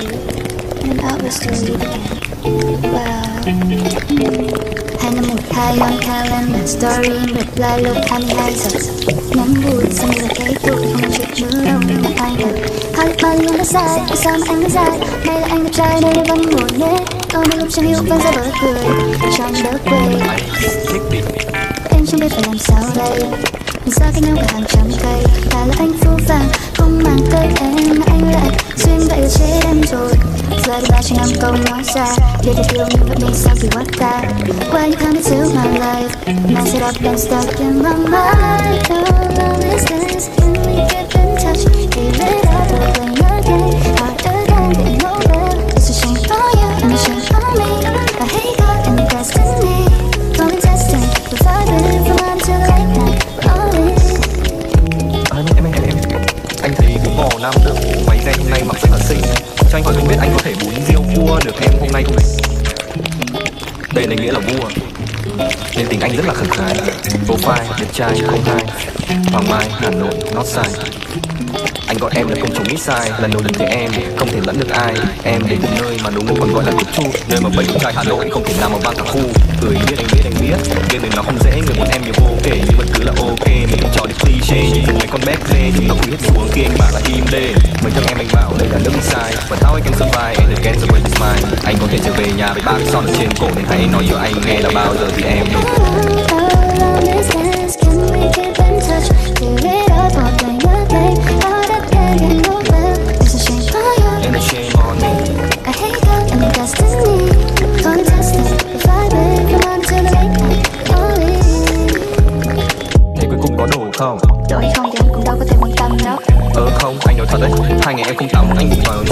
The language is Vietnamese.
the story began. Well, hai năm một hai on calendar story in reply lúc 22 giờ ngắn vui xem như là cái tuổi không chịu mưa đâu nhưng mà ai ngờ hai lúc ba luôn đã sai tại sao mà anh đã dài? Nay là anh đẹp trai nên vẫn ngồi nhé có mấy lúc chẳng yêu vẫn ra bờ cười trong đỡ quê. Em chẳng biết phải làm sao đây. Mình xa cách nhau cả hàng trăm cây. Ta là anh phu vàng không mang tới em rồi. Giờ đi ba trăm năm câu nói ra. Biết được yêu nhưng vẫn đi sau khi quá ta. Why you come into my life. Mess it up and stuck in my mind. How long is this can we get in touch give it up. Or play my game harder than getting over it's a shame on you and a shame on me. I hate God and destiny. Falling testing the fire from on to late night all in em em em em anh thấy cái màu nam được váy ren hôm nay mặc rất là xinh cho anh hỏi không biết anh có thể bún riêu vua được em hôm nay không đấy đây là nghĩa là vua. Nên tính anh rất là khẩn khái. Profile, đẹp trai, không hai hoàng mai, hà nội, not sai. Anh gọi em là công chúng ít sai lần đầu đến với em, không thể lẫn được ai. Em đến một nơi mà đúng còn gọi là cục chu. Nơi mà bảy trai hà nội không thể nào mà vang cả khu. Cười, biết anh biết anh biết. Biết mình nó không dễ, người muốn em nhiều vô, kể nhưng vẫn mình cliché như cùng mấy con bé dê chúng ta quy hết xuống kia anh bảo là im đê. Mấy thằng em anh bảo đây là nước sai, và tao anh em sân vai and again the way smile anh có thể trở về nhà với ba cái son ở trên cổ, nên hãy nói cho anh nghe là bao giờ thì em không? Đổi không thì anh cũng đâu có thể quan tâm đâu Ờ không, anh nói thật đấy. Hai ngày em không tắm, anh ngủ vào